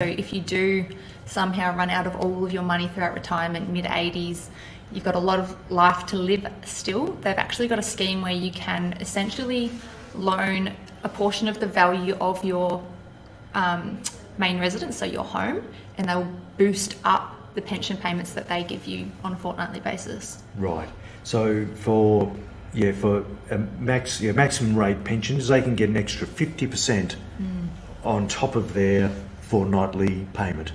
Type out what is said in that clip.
So if you do somehow run out of all of your money throughout retirement, mid 80s, you've got a lot of life to live still, they've actually got a scheme where you can essentially loan a portion of the value of your um, main residence, so your home, and they'll boost up the pension payments that they give you on a fortnightly basis. Right. So for yeah for max yeah maximum rate pensions, they can get an extra fifty percent on top of their fortnightly payment.